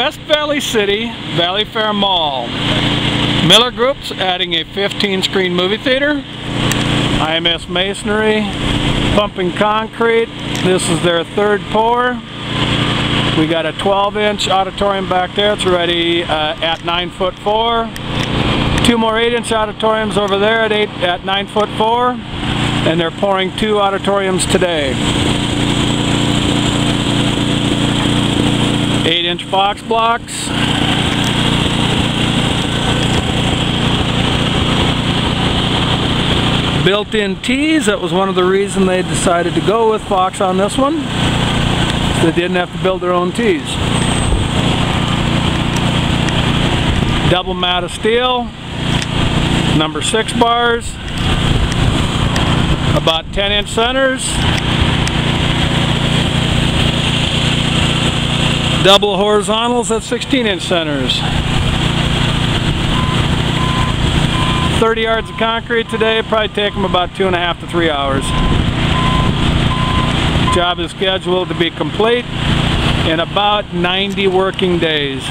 Daly City Valley Fair Mall. Miller Group's adding a 15 screen movie theater. IMS Masonry, pumping concrete. This is their third pour. We got a 12 inch auditorium back there. It's ready uh, at 9 foot 4. Two more 8 inch auditoriums over there at, eight, at 9 foot 4. And they're pouring two auditoriums today. 8 inch Fox Blocks. Built-in tees, that was one of the reasons they decided to go with Fox on this one. They didn't have to build their own tees. Double mat of steel, number 6 bars, about 10 inch centers, double horizontals at 16 inch centers. 30 yards of concrete today, probably take them about two and a half to three hours. Job is scheduled to be complete in about 90 working days.